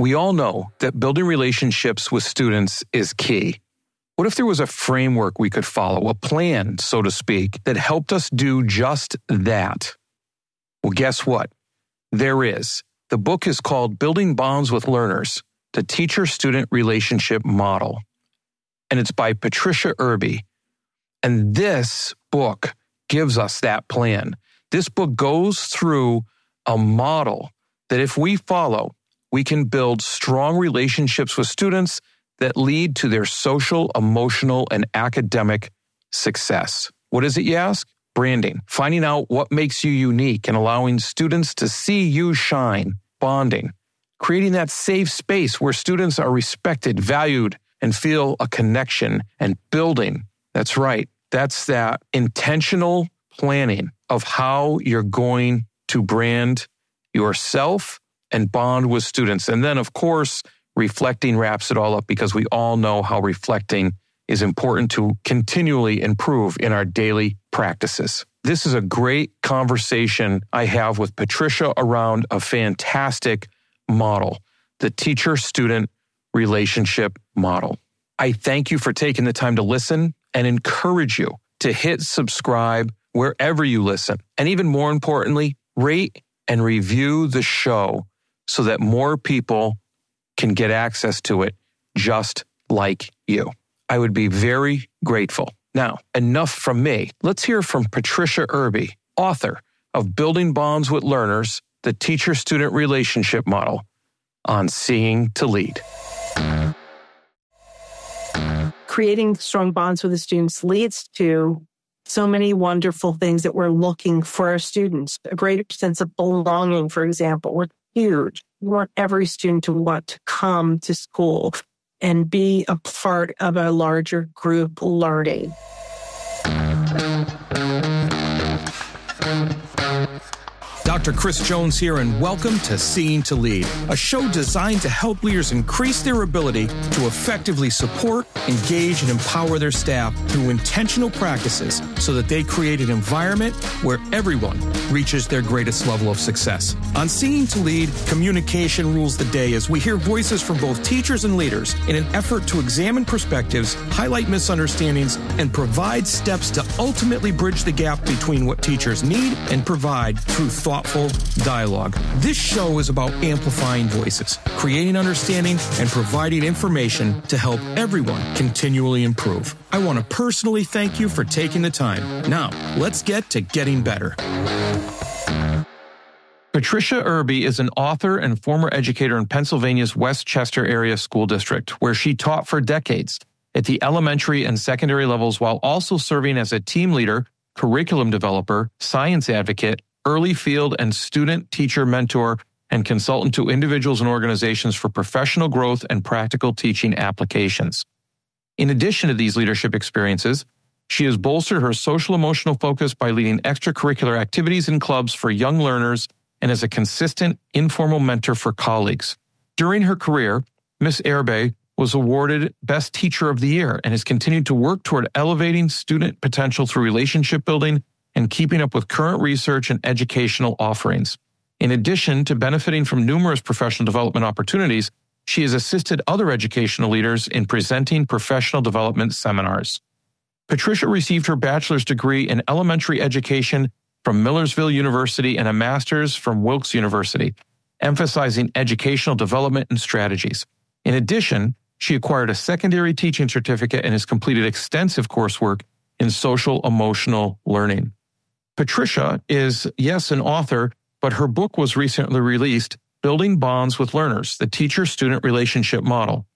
We all know that building relationships with students is key. What if there was a framework we could follow, a plan, so to speak, that helped us do just that? Well, guess what? There is. The book is called Building Bonds with Learners The Teacher Student Relationship Model. And it's by Patricia Erbe. And this book gives us that plan. This book goes through a model that if we follow, we can build strong relationships with students that lead to their social, emotional, and academic success. What is it, you ask? Branding, finding out what makes you unique and allowing students to see you shine, bonding, creating that safe space where students are respected, valued, and feel a connection and building. That's right. That's that intentional planning of how you're going to brand yourself and bond with students. And then, of course, reflecting wraps it all up because we all know how reflecting is important to continually improve in our daily practices. This is a great conversation I have with Patricia around a fantastic model, the teacher student relationship model. I thank you for taking the time to listen and encourage you to hit subscribe wherever you listen. And even more importantly, rate and review the show so that more people can get access to it just like you. I would be very grateful. Now, enough from me. Let's hear from Patricia Erbe, author of Building Bonds with Learners, the teacher student relationship model on Seeing to Lead. Creating strong bonds with the students leads to so many wonderful things that we're looking for our students. A greater sense of belonging, for example, we're huge. We want every student to want to come to school and be a part of a larger group learning. Dr. Chris Jones here, and welcome to Seeing to Lead, a show designed to help leaders increase their ability to effectively support, engage, and empower their staff through intentional practices so that they create an environment where everyone reaches their greatest level of success. On Seeing to Lead, communication rules the day as we hear voices from both teachers and leaders in an effort to examine perspectives, highlight misunderstandings, and provide steps to ultimately bridge the gap between what teachers need and provide through thought thoughtful dialogue. This show is about amplifying voices, creating understanding, and providing information to help everyone continually improve. I want to personally thank you for taking the time. Now, let's get to getting better. Patricia Erbe is an author and former educator in Pennsylvania's West Chester area school district, where she taught for decades at the elementary and secondary levels while also serving as a team leader, curriculum developer, science advocate, early field and student teacher mentor and consultant to individuals and organizations for professional growth and practical teaching applications. In addition to these leadership experiences, she has bolstered her social emotional focus by leading extracurricular activities and clubs for young learners and as a consistent informal mentor for colleagues. During her career, Miss Erbe was awarded Best Teacher of the Year and has continued to work toward elevating student potential through relationship building and keeping up with current research and educational offerings. In addition to benefiting from numerous professional development opportunities, she has assisted other educational leaders in presenting professional development seminars. Patricia received her bachelor's degree in elementary education from Millersville University and a master's from Wilkes University, emphasizing educational development and strategies. In addition, she acquired a secondary teaching certificate and has completed extensive coursework in social emotional learning. Patricia is, yes, an author, but her book was recently released, Building Bonds with Learners, the teacher student relationship model.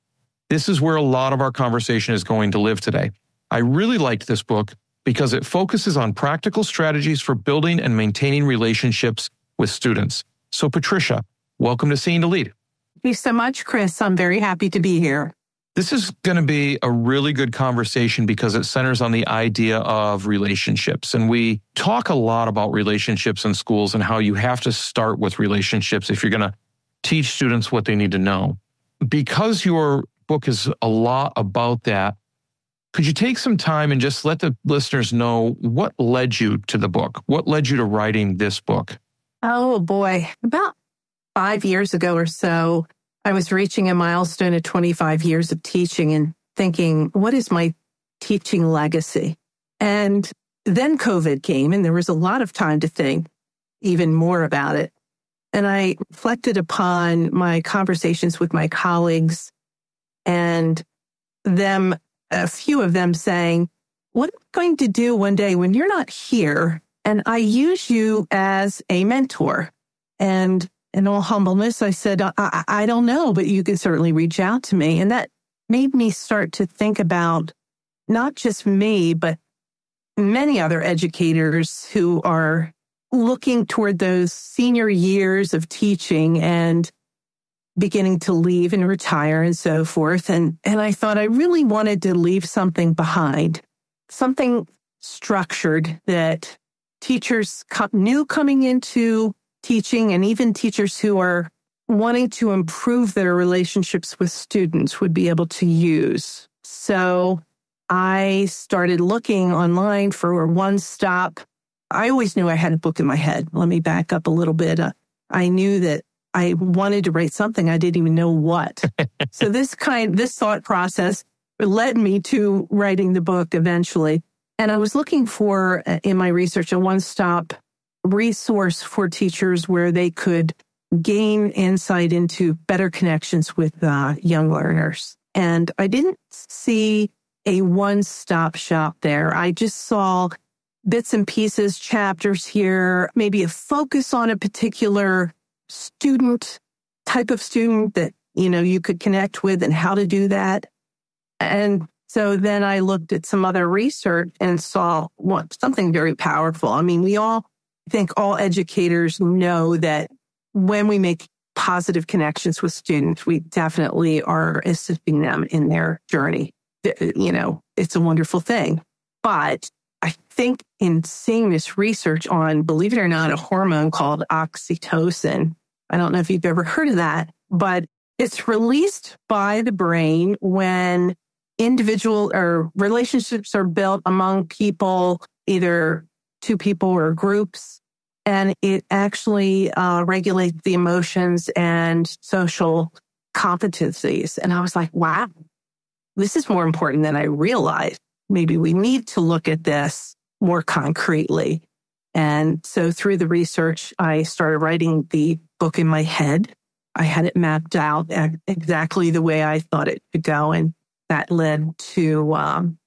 This is where a lot of our conversation is going to live today. I really liked this book because it focuses on practical strategies for building and maintaining relationships with students. So, Patricia, welcome to Seeing to Lead. Thank you so much, Chris. I'm very happy to be here. This is going to be a really good conversation because it centers on the idea of relationships. And we talk a lot about relationships in schools and how you have to start with relationships if you're going to teach students what they need to know. Because your book is a lot about that, could you take some time and just let the listeners know what led you to the book? What led you to writing this book? Oh boy, about five years ago or so, I was reaching a milestone of 25 years of teaching and thinking, what is my teaching legacy? And then COVID came and there was a lot of time to think even more about it. And I reflected upon my conversations with my colleagues and them, a few of them saying, what am I going to do one day when you're not here and I use you as a mentor? And in all humbleness, I said, I, I don't know, but you can certainly reach out to me. And that made me start to think about not just me, but many other educators who are looking toward those senior years of teaching and beginning to leave and retire and so forth. And, and I thought I really wanted to leave something behind, something structured that teachers co- knew coming into teaching and even teachers who are wanting to improve their relationships with students would be able to use. So I started looking online for a one stop. I always knew I had a book in my head. Let me back up a little bit. Uh, I knew that I wanted to write something. I didn't even know what. so this kind, this thought process led me to writing the book eventually. And I was looking for uh, in my research a one stop resource for teachers where they could gain insight into better connections with uh, young learners. And I didn't see a one stop shop there. I just saw bits and pieces, chapters here, maybe a focus on a particular student, type of student that, you know, you could connect with and how to do that. And so then I looked at some other research and saw what, something very powerful. I mean, we all I think all educators know that when we make positive connections with students, we definitely are assisting them in their journey. You know, it's a wonderful thing. But I think in seeing this research on, believe it or not, a hormone called oxytocin, I don't know if you've ever heard of that, but it's released by the brain when individual or relationships are built among people, either two people or groups. And it actually uh, regulates the emotions and social competencies. And I was like, wow, this is more important than I realized. Maybe we need to look at this more concretely. And so through the research, I started writing the book in my head. I had it mapped out exactly the way I thought it should go. And that led to um,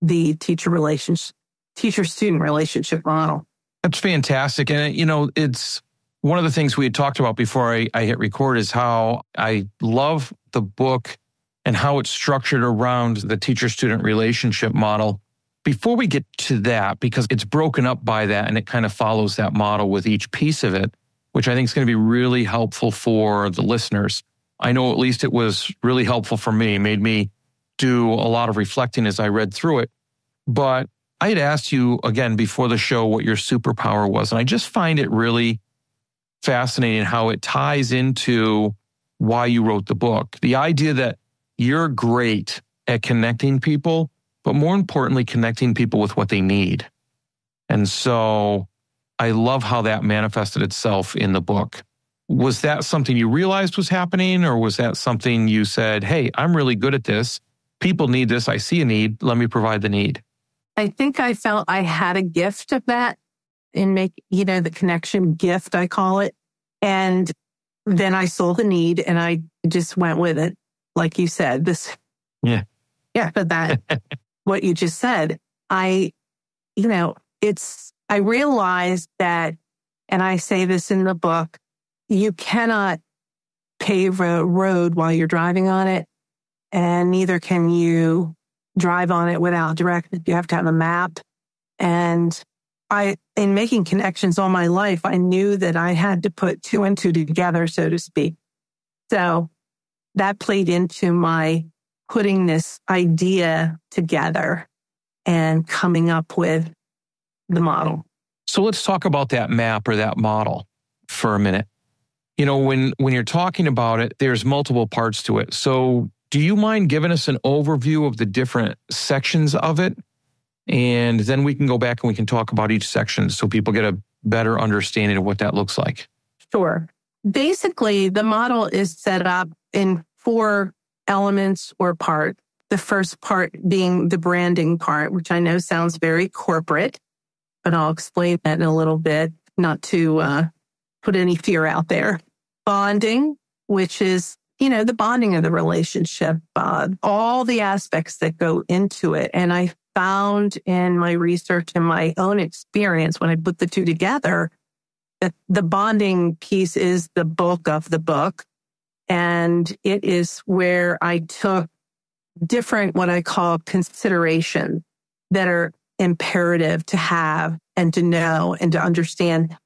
the teacher relationship teacher student relationship model. That's fantastic. And, you know, it's one of the things we had talked about before I, I hit record is how I love the book and how it's structured around the teacher student relationship model. Before we get to that, because it's broken up by that and it kind of follows that model with each piece of it, which I think is going to be really helpful for the listeners. I know at least it was really helpful for me, made me do a lot of reflecting as I read through it. But I had asked you again before the show what your superpower was, and I just find it really fascinating how it ties into why you wrote the book. The idea that you're great at connecting people, but more importantly, connecting people with what they need. And so I love how that manifested itself in the book. Was that something you realized was happening, or was that something you said, Hey, I'm really good at this. People need this. I see a need. Let me provide the need. I think I felt I had a gift of that in make, you know, the connection gift, I call it. And then I saw the need and I just went with it. Like you said, this. Yeah. Yeah. But that, what you just said, I, you know, it's, I realized that, and I say this in the book, you cannot pave a road while you're driving on it. And neither can you drive on it without directions. You have to have a map. And I, in making connections all my life, I knew that I had to put two and two together, so to speak. So that played into my putting this idea together and coming up with the model. So let's talk about that map or that model for a minute. You know, when when you're talking about it, there's multiple parts to it. So do you mind giving us an overview of the different sections of it? And then we can go back and we can talk about each section so people get a better understanding of what that looks like. Sure. basically the model is set up in four elements or parts. The first part being the branding part, which I know sounds very corporate, but I'll explain that in a little bit, not to uh, put any fear out there. Bonding, which is, you know, the bonding of the relationship, uh, all the aspects that go into it. And I found in my research and my own experience when I put the two together that the bonding piece is the bulk of the book. And it is where I took different, what I call consideration that are imperative to have and to know and to understand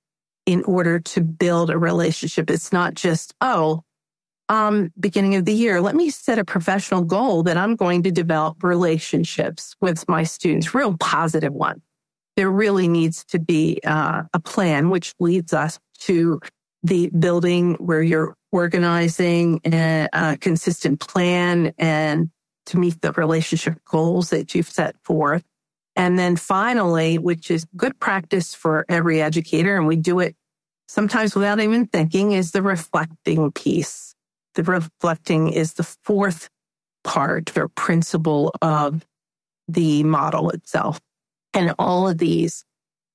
in order to build a relationship. It's not just, oh, um, beginning of the year, let me set a professional goal that I'm going to develop relationships with my students, real positive one. There really needs to be uh, a plan, which leads us to the building where you're organizing a, a consistent plan and to meet the relationship goals that you've set forth. And then finally, which is good practice for every educator, and we do it sometimes without even thinking, is the reflecting piece. The reflecting is the fourth part or principle of the model itself. And all of these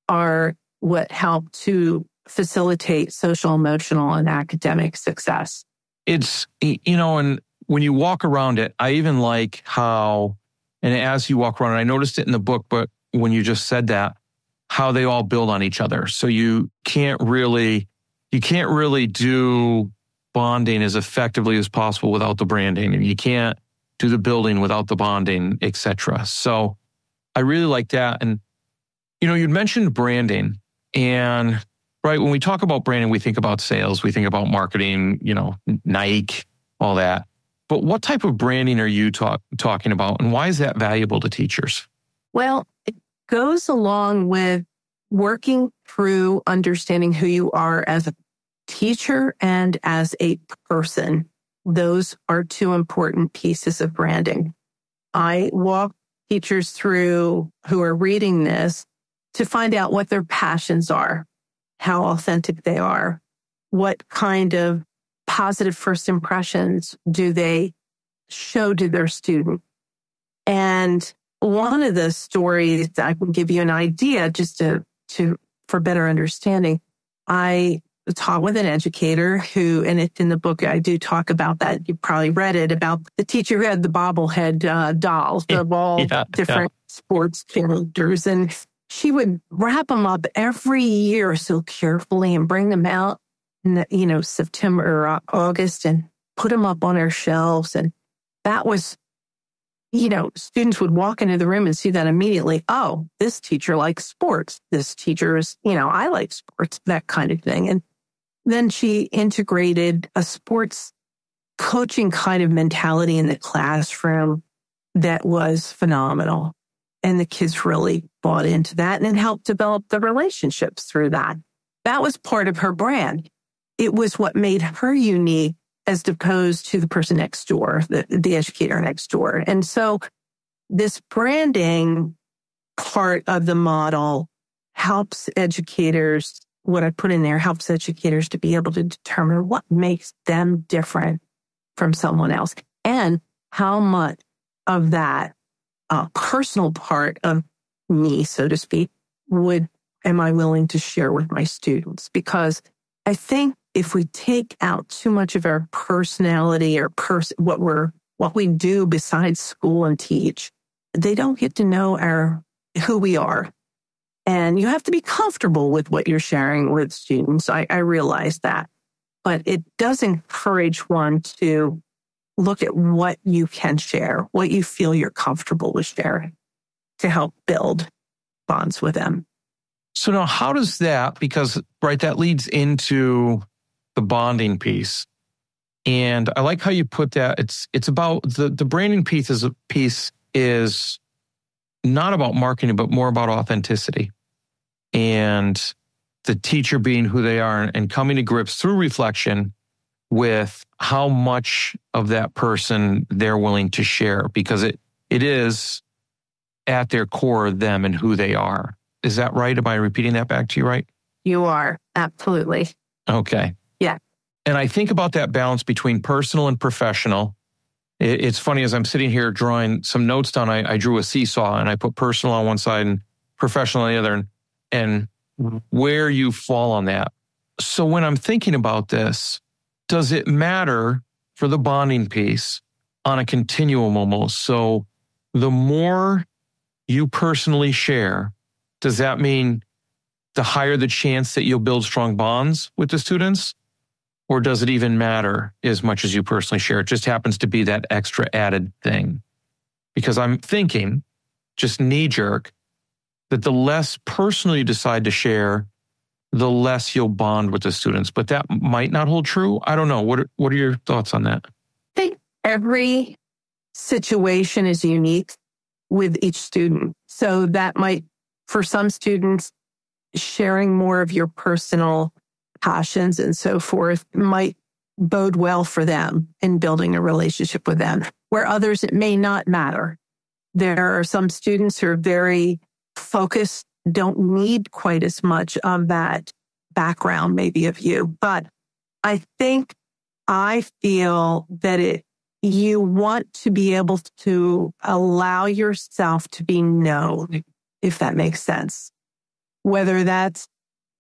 are what help to facilitate social, emotional, and academic success. It's, you know, and when you walk around it, I even like how, and as you walk around, I noticed it in the book, but when you just said that, how they all build on each other. So you can't really, you can't really do bonding as effectively as possible without the branding and you can't do the building without the bonding, etc. So I really like that. And, you know, you'd mentioned branding and right when we talk about branding, we think about sales, we think about marketing, you know, Nike, all that. But what type of branding are you talk, talking about and why is that valuable to teachers? Well, it goes along with working through understanding who you are as a teacher and as a person. Those are two important pieces of branding. I walk teachers through who are reading this to find out what their passions are, how authentic they are, what kind of positive first impressions do they show to their student. And one of the stories I can give you an idea just to, to, for better understanding. I taught with an educator who, and it's in the book, I do talk about that. You probably read it about the teacher who had the bobblehead uh, dolls of all yeah, different yeah. sports characters. And she would wrap them up every year so carefully and bring them out in the, you know, September or August and put them up on her shelves. And that was you know, students would walk into the room and see that immediately. Oh, this teacher likes sports. This teacher is, you know, I like sports, that kind of thing. And then she integrated a sports coaching kind of mentality in the classroom that was phenomenal. And the kids really bought into that and it helped develop the relationships through that. That was part of her brand. It was what made her unique as opposed to the person next door, the, the educator next door. And so this branding part of the model helps educators, what I put in there helps educators to be able to determine what makes them different from someone else and how much of that uh, personal part of me, so to speak, would am I willing to share with my students? Because I think if we take out too much of our personality or pers- what we're what we do besides school and teach, they don't get to know our who we are. And you have to be comfortable with what you're sharing with students. I, I realize that. But it does encourage one to look at what you can share, what you feel you're comfortable with sharing to help build bonds with them. So now how does that, because right, that leads into the bonding piece. And I like how you put that. It's it's about the the branding piece is a piece is not about marketing, but more about authenticity. And the teacher being who they are and coming to grips through reflection with how much of that person they're willing to share because it it is at their core them and who they are. Is that right? Am I repeating that back to you right? You are. Absolutely. Okay. Yeah. And I think about that balance between personal and professional. It's funny as I'm sitting here drawing some notes down, I, I drew a seesaw and I put personal on one side and professional on the other, and, and where you fall on that. So when I'm thinking about this, does it matter for the bonding piece on a continuum almost? So the more you personally share, does that mean the higher the chance that you'll build strong bonds with the students? Or does it even matter as much as you personally share? It just happens to be that extra added thing. Because I'm thinking, just knee jerk, that the less personal you decide to share, the less you'll bond with the students. But that might not hold true. I don't know. What are, what are your thoughts on that? I think every situation is unique with each student. So that might, for some students, sharing more of your personal passions and so forth might bode well for them in building a relationship with them, where others it may not matter. There are some students who are very focused, don't need quite as much of that background, maybe of you. But I think I feel that it, you want to be able to allow yourself to be known, if that makes sense. Whether that's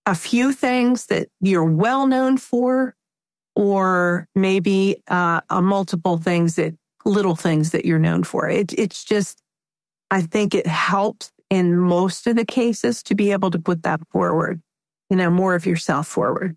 a few things that you're well known for, or maybe uh, a multiple things that little things that you're known for. It, it's just, I think it helps in most of the cases to be able to put that forward, you know, more of yourself forward.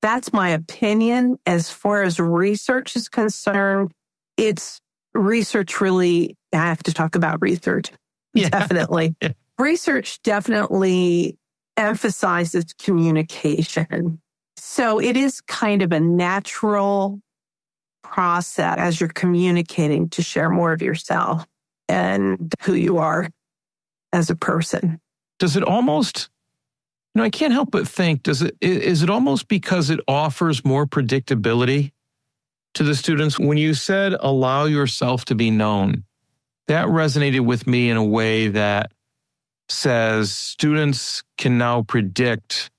That's my opinion. As far as research is concerned, it's research really, I have to talk about research. Yeah. Definitely. yeah. Research definitely emphasizes communication. So it is kind of a natural process as you're communicating to share more of yourself and who you are as a person. Does it almost, you know, I can't help but think, does it, is it almost because it offers more predictability to the students? When you said allow yourself to be known, that resonated with me in a way that says students can now predict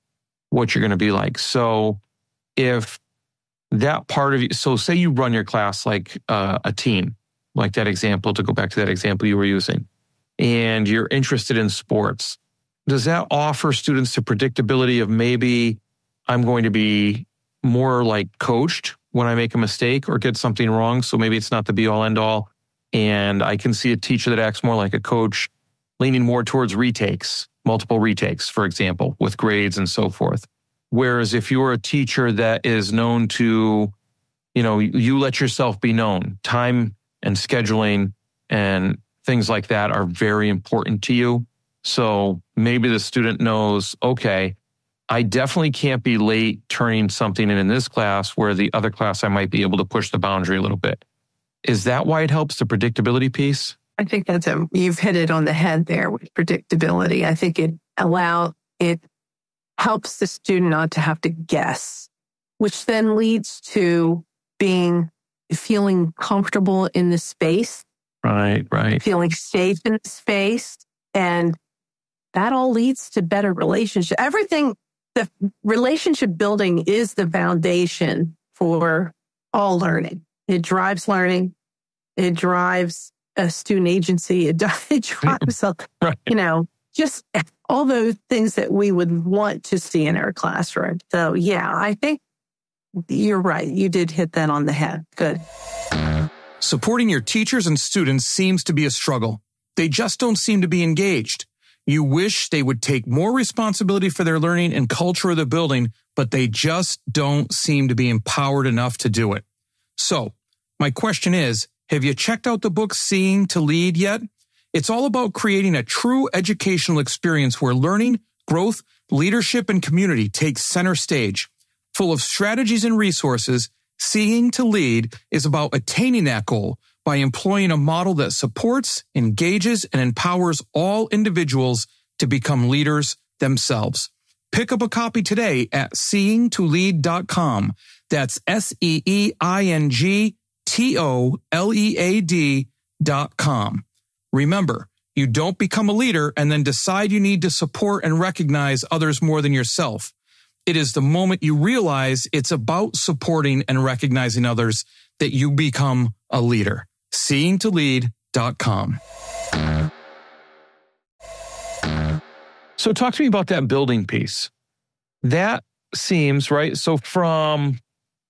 what you're going to be like. So if that part of you, so say you run your class like uh, a team, like that example, to go back to that example you were using, and you're interested in sports, does that offer students the predictability of maybe I'm going to be more like coached when I make a mistake or get something wrong? So maybe it's not the be all end all. And I can see a teacher that acts more like a coach leaning more towards retakes, multiple retakes, for example, with grades and so forth. Whereas if you're a teacher that is known to, you know, you let yourself be known, time and scheduling and things like that are very important to you. So maybe the student knows, okay, I definitely can't be late turning something in in this class where the other class I might be able to push the boundary a little bit. Is that why it helps the predictability piece? I think that's a, you've hit it on the head there with predictability. I think it allow, it helps the student not to have to guess, which then leads to being, feeling comfortable in the space. Right, right. Feeling safe in the space. And that all leads to better relationship. Everything, the relationship building is the foundation for all learning. It drives learning. It drives a student agency, a drives, right. you know, just all those things that we would want to see in our classroom. So yeah, I think you're right. You did hit that on the head. Good. Supporting your teachers and students seems to be a struggle. They just don't seem to be engaged. You wish they would take more responsibility for their learning and culture of the building, but they just don't seem to be empowered enough to do it. So my question is, have you checked out the book Seeing to Lead yet? It's all about creating a true educational experience where learning, growth, leadership, and community take center stage. Full of strategies and resources, Seeing to Lead is about attaining that goal by employing a model that supports, engages, and empowers all individuals to become leaders themselves. Pick up a copy today at seeingtolead.com. That's S E E I N G T O L E A D.com. Remember, you don't become a leader and then decide you need to support and recognize others more than yourself. It is the moment you realize it's about supporting and recognizing others that you become a leader. Seeing2lead.com. So talk to me about that building piece. That seems right. So from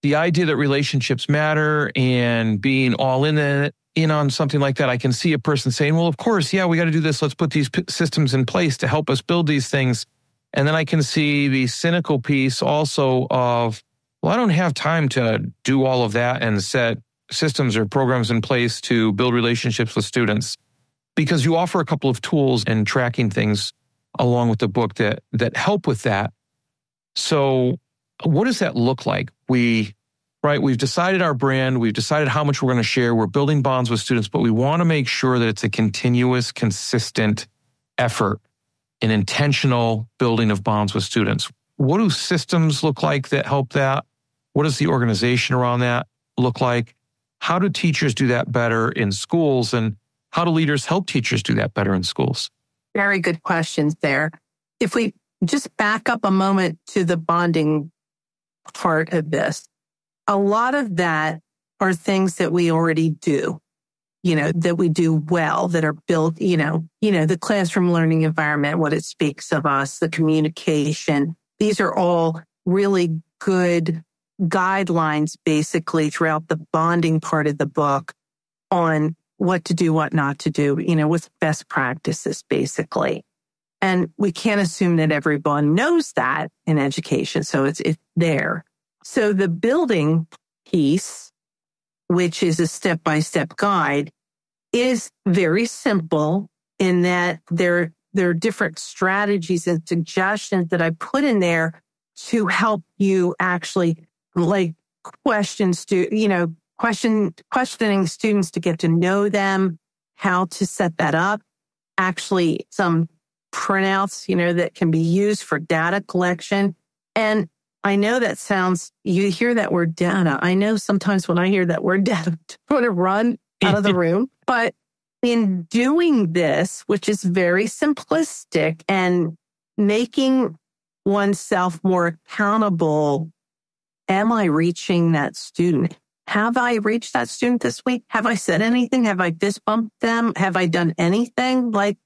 the idea that relationships matter and being all in it, in on something like that, I can see a person saying, well, of course, yeah, we got to do this. Let's put these p- systems in place to help us build these things. And then I can see the cynical piece also of, well, I don't have time to do all of that and set systems or programs in place to build relationships with students because you offer a couple of tools and tracking things along with the book that that help with that. So what does that look like? We right, we've decided our brand, we've decided how much we're going to share, we're building bonds with students, but we want to make sure that it's a continuous, consistent effort, an intentional building of bonds with students. What do systems look like that help that? What does the organization around that look like? How do teachers do that better in schools? And how do leaders help teachers do that better in schools? Very good questions there. If we just back up a moment to the bonding part of this, a lot of that are things that we already do, you know, that we do well, that are built, you know, you know, the classroom learning environment, what it speaks of us, the communication. These are all really good guidelines basically throughout the bonding part of the book on what to do, what not to do, you know, with best practices basically. And we can't assume that everyone knows that in education. So it's, it's there. So the building piece, which is a step by step guide, is very simple in that there, there are different strategies and suggestions that I put in there to help you actually like questions to, you know, question, questioning students to get to know them, how to set that up, actually some printouts, you know, that can be used for data collection. And I know that sounds, you hear that word data. I know sometimes when I hear that word data, I want to run out of the room. But in doing this, which is very simplistic and making oneself more accountable, am I reaching that student? Have I reached that student this week? Have I said anything? Have I fist bumped them? Have I done anything like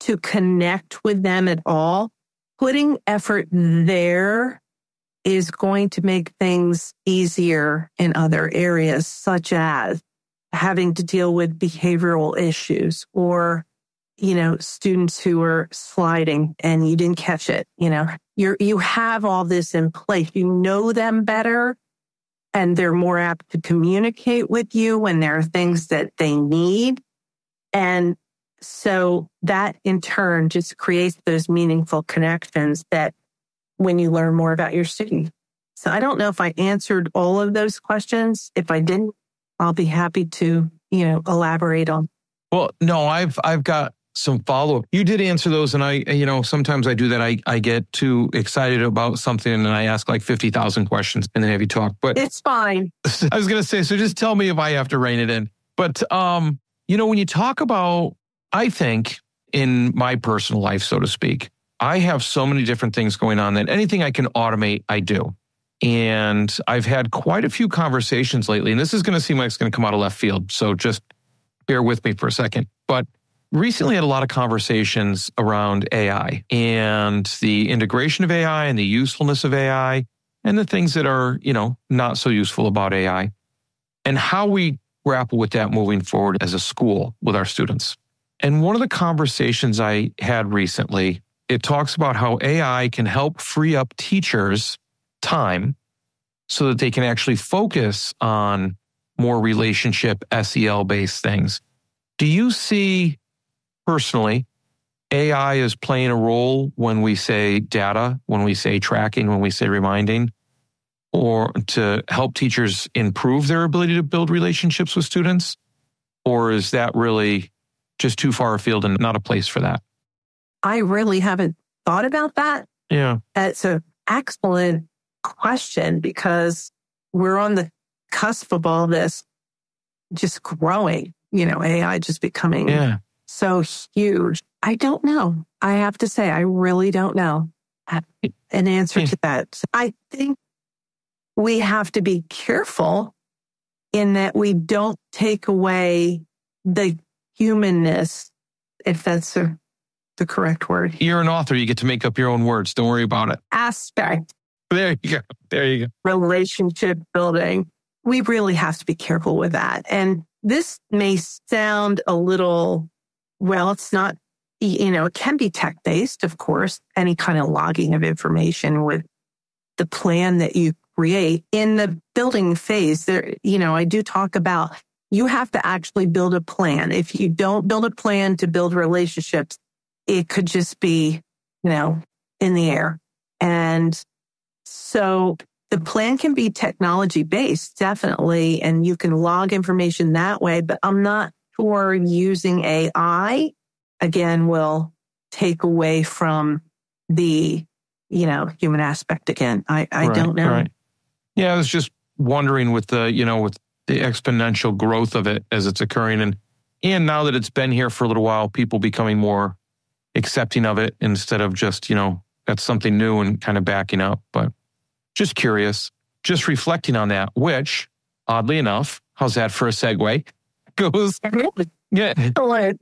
to connect with them at all? Putting effort there is going to make things easier in other areas, such as having to deal with behavioral issues or, you know, students who are sliding and you didn't catch it. You know, you're, you have all this in place. You know them better and they're more apt to communicate with you when there are things that they need. And so that in turn just creates those meaningful connections that when you learn more about your student. So I don't know if I answered all of those questions. If I didn't, I'll be happy to, you know, elaborate on. Well, no, I've I've got some follow up. You did answer those, and I, you know, sometimes I do that. I, I get too excited about something and I ask like 50,000 questions and then have you talk. But it's fine. I was going to say, so just tell me if I have to rein it in. But, um, you know, when you talk about, I think in my personal life, so to speak, I have so many different things going on that anything I can automate, I do. And I've had quite a few conversations lately, and this is going to seem like it's going to come out of left field. So just bear with me for a second. But recently had a lot of conversations around AI and the integration of AI and the usefulness of AI and the things that are, you know, not so useful about AI and how we grapple with that moving forward as a school with our students. And one of the conversations I had recently, it talks about how AI can help free up teachers time so that they can actually focus on more relationship SEL based things. Do you see personally, AI is playing a role when we say data, when we say tracking, when we say reminding, or to help teachers improve their ability to build relationships with students? Or is that really just too far afield and not a place for that? I really haven't thought about that. Yeah. It's an excellent question because we're on the cusp of all this just growing, you know, AI just becoming yeah so huge. I don't know. I have to say, I really don't know. an answer hmm. to that. I think we have to be careful in that we don't take away the humanness, if that's a, the correct word. You're an author. You get to make up your own words. Don't worry about it. Aspect. There you go. There you go. Relationship building. We really have to be careful with that. And this may sound a little, well, it's not, you know, it can be tech based, of course, any kind of logging of information with the plan that you create in the building phase. There, you know, I do talk about you have to actually build a plan. If you don't build a plan to build relationships, it could just be, you know, in the air. And so the plan can be technology based, definitely, and you can log information that way, but I'm not sure using AI again will take away from the, you know, human aspect again. I, I right, don't know. Right. Yeah, I was just wondering with the, you know, with the exponential growth of it as it's occurring. And, and now that it's been here for a little while, people becoming more accepting of it instead of just, you know, that's something new and kind of backing up. But just curious, just reflecting on that, which oddly enough, how's that for a segue? Goes, yeah,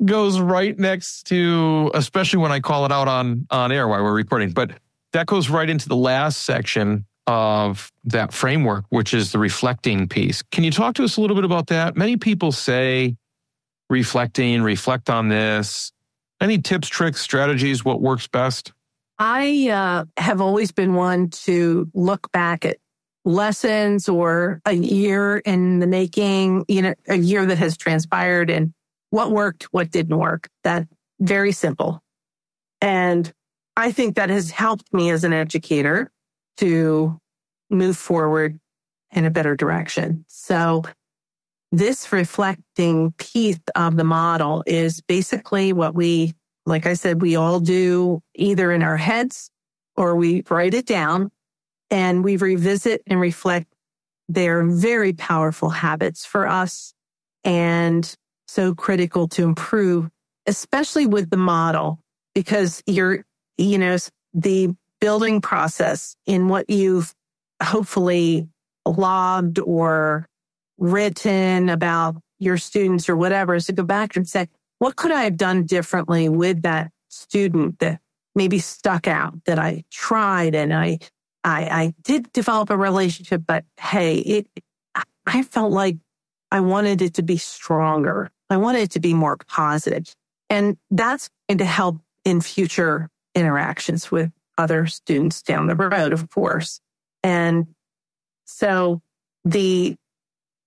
goes right next to, especially when I call it out on, on air while we're recording, but that goes right into the last section of that framework, which is the reflecting piece. Can you talk to us a little bit about that? Many people say reflecting, reflect on this. Any tips, tricks, strategies, what works best? I uh, have always been one to look back at lessons or a year in the making, you know, a year that has transpired and what worked, what didn't work. That very simple. And I think that has helped me as an educator to move forward in a better direction. So this reflecting piece of the model is basically what we, like I said, we all do either in our heads or we write it down and we revisit and reflect. Their very powerful habits for us and so critical to improve, especially with the model because you're, you know, the building process in what you've hopefully logged or written about your students or whatever is to go back and say, what could I have done differently with that student that maybe stuck out that I tried and I, I, I did develop a relationship, but hey, it, I felt like I wanted it to be stronger. I wanted it to be more positive. And that's going to help in future interactions with other students down the road, of course. And so the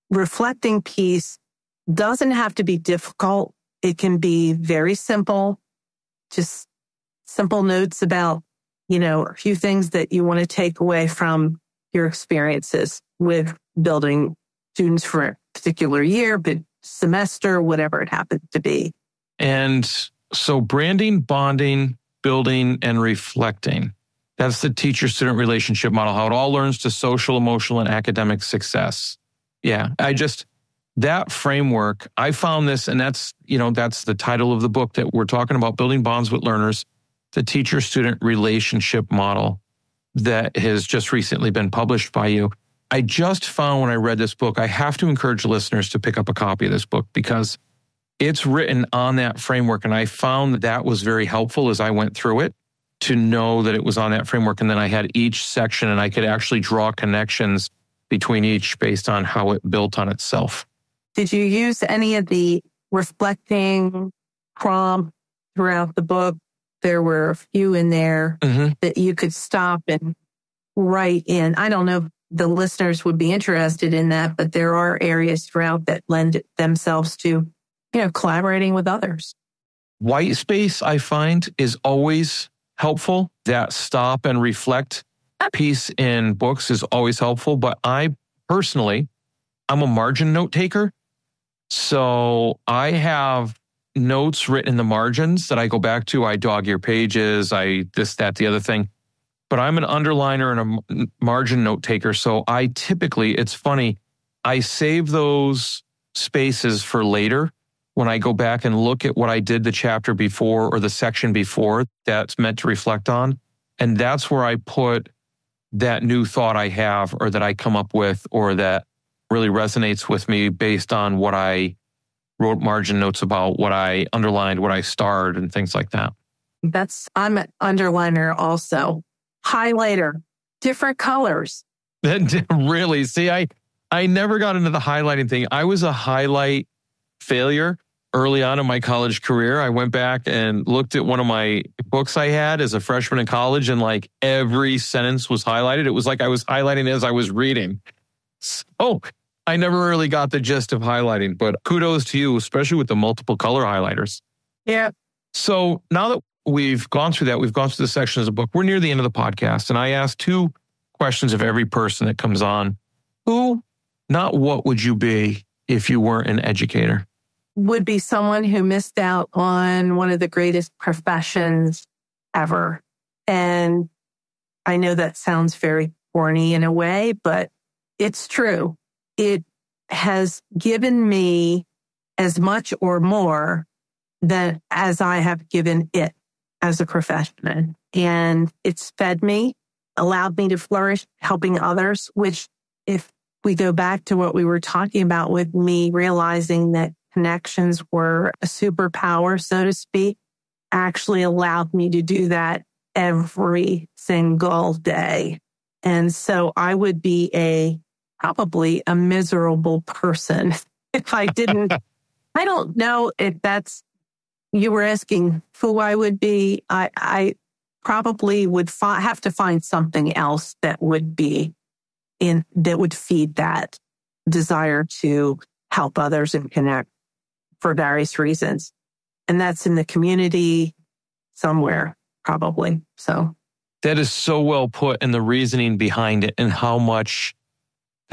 reflecting piece doesn't have to be difficult. It can be very simple, just simple notes about, you know, a few things that you want to take away from your experiences with building students for a particular year, but semester, whatever it happens to be. And so branding, bonding, building, and reflecting. That's the teacher student relationship model, how it all learns to social, emotional, and academic success. Yeah. I just, that framework, I found this, and that's, you know, that's the title of the book that we're talking about building bonds with learners, the teacher student relationship model that has just recently been published by you. I just found when I read this book, I have to encourage listeners to pick up a copy of this book because it's written on that framework. And I found that that was very helpful as I went through it to know that it was on that framework. And then I had each section and I could actually draw connections between each based on how it built on itself. Did you use any of the reflecting prompt throughout the book? There were a few in there mm-hmm. that you could stop and write in. I don't know if the listeners would be interested in that, but there are areas throughout that lend themselves to, you know, collaborating with others. White space, I find, is always helpful. That stop and reflect piece in books is always helpful. But I personally, I'm a margin note taker. So I have notes written in the margins that I go back to. I dog ear pages, I this, that, the other thing. But I'm an underliner and a margin note taker. So I typically, it's funny, I save those spaces for later when I go back and look at what I did the chapter before or the section before that's meant to reflect on, And that's where I put that new thought I have or that I come up with or that really resonates with me based on what I wrote margin notes about, what I underlined, what I starred, and things like that. That's, I'm an underliner also. Highlighter, different colors. really? See, I, I never got into the highlighting thing. I was a highlight failure early on in my college career. I went back and looked at one of my books I had as a freshman in college, and like every sentence was highlighted. It was like I was highlighting as I was reading. Oh, I never really got the gist of highlighting, but kudos to you, especially with the multiple color highlighters. Yeah. So now that we've gone through that, we've gone through the sections of the book, we're near the end of the podcast. And I ask two questions of every person that comes on. Who, not what would you be if you weren't an educator? Would be someone who missed out on one of the greatest professions ever. And I know that sounds very corny in a way, but it's true it has given me as much or more than as I have given it as a profession. And it's fed me, allowed me to flourish, helping others, which if we go back to what we were talking about with me realizing that connections were a superpower, so to speak, actually allowed me to do that every single day. And so I would be a probably a miserable person if I didn't. I don't know if that's, you were asking who I would be. I, I probably would fi- have to find something else that would be in, that would feed that desire to help others and connect for various reasons. And that's in the community somewhere, probably. So that is so well put and the reasoning behind it and how much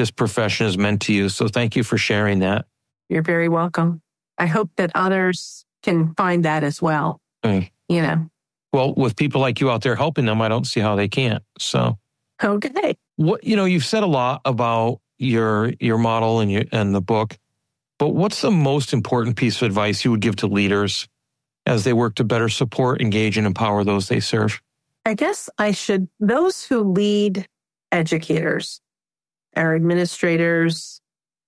this profession is meant to you. So thank you for sharing that. You're very welcome. I hope that others can find that as well. Mm. You know. Well, with people like you out there helping them, I don't see how they can't. So Okay. What you know, you've said a lot about your your model and your and the book, but what's the most important piece of advice you would give to leaders as they work to better support, engage, and empower those they serve? I guess I should those who lead educators our administrators,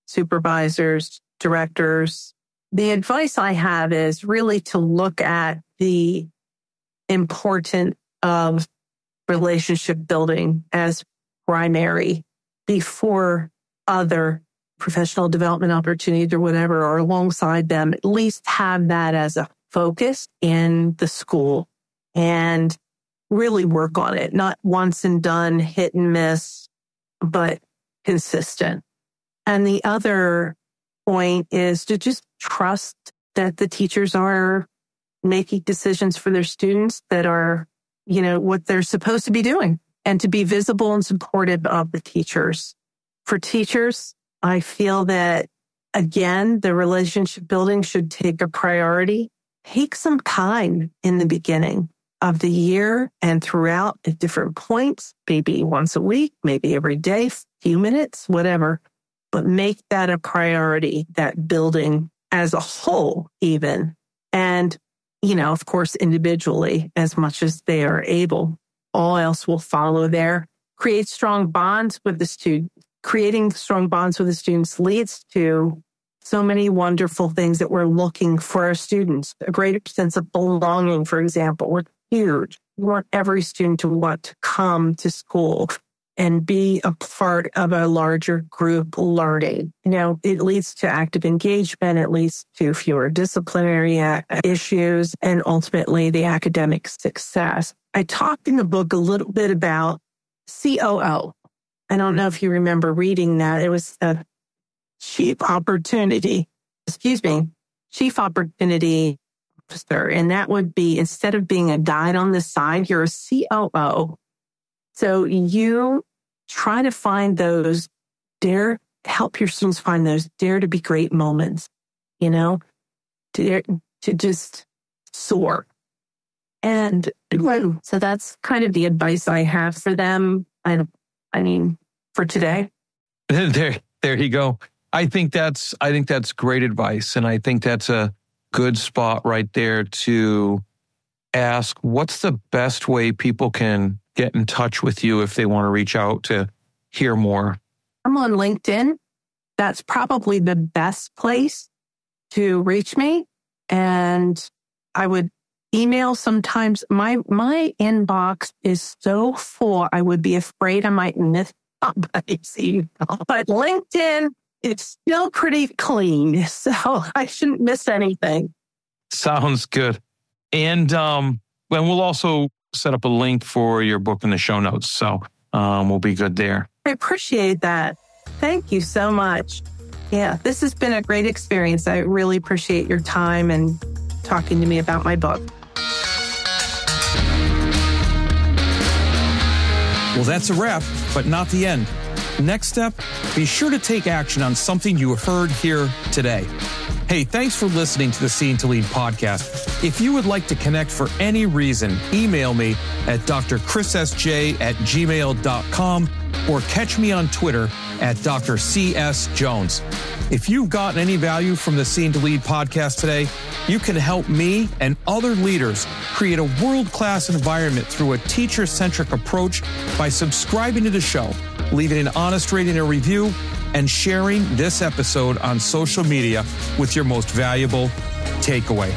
supervisors, directors. The advice I have is really to look at the importance of relationship building as primary before other professional development opportunities or whatever or alongside them, at least have that as a focus in the school and really work on it, not once and done, hit and miss, but consistent. And the other point is to just trust that the teachers are making decisions for their students that are, you know, what they're supposed to be doing and to be visible and supportive of the teachers. For teachers, I feel that again, the relationship building should take a priority. Take some time in the beginning of the year and throughout at different points, maybe once a week, maybe every day, few minutes, whatever, but make that a priority, that building as a whole, even. And, you know, of course, individually as much as they are able, all else will follow there. Create strong bonds with the student. Creating strong bonds with the students leads to so many wonderful things that we're looking for our students. A greater sense of belonging, for example. We're huge. We want every student to want to come to school and be a part of a larger group learning. You know, it leads to active engagement. It leads to fewer disciplinary uh, issues and ultimately the academic success. I talked in the book a little bit about COO. I don't know if you remember reading that. It was a chief opportunity, excuse me, chief opportunity officer. And that would be instead of being a guide on the side, you're a COO. So you try to find those dare help your students find those dare to be great moments, you know, to dare, to just soar. And so that's kind of the advice I have for them. I, I mean, for today. there, there you go. I think that's, I think that's great advice. And I think that's a, good spot right there to ask what's the best way people can get in touch with you if they want to reach out to hear more? I'm on LinkedIn. That's probably the best place to reach me. And I would email sometimes. My, my inbox is so full. I would be afraid I might miss somebody's email. But LinkedIn, it's still pretty clean. So I shouldn't miss anything. Sounds good. And, um, and we'll also set up a link for your book in the show notes. So, um, we'll be good there. I appreciate that. Thank you so much. Yeah, this has been a great experience. I really appreciate your time and talking to me about my book. Well, that's a wrap, but not the end. Next step, be sure to take action on something you heard here today. Hey, thanks for listening to the Seeing to Lead podcast. If you would like to connect for any reason, email me at drchrissj at gmail.com or catch me on Twitter at Dr. C.S. Jones. If you've gotten any value from the Seeing to Lead podcast today, you can help me and other leaders create a world class environment through a teacher centric approach by subscribing to the show, leaving an honest rating and review, and sharing this episode on social media with your most valuable takeaway.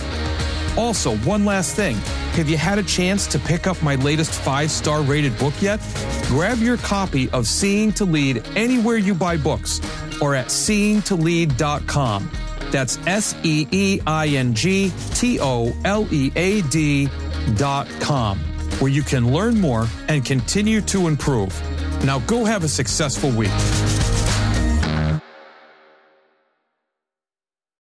Also, one last thing. Have you had a chance to pick up my latest five star rated book yet? Grab your copy of Seeing to Lead anywhere you buy books or at seeingtolead.com. That's S E E I N G T O L E A D.com, where you can learn more and continue to improve. Now go have a successful week.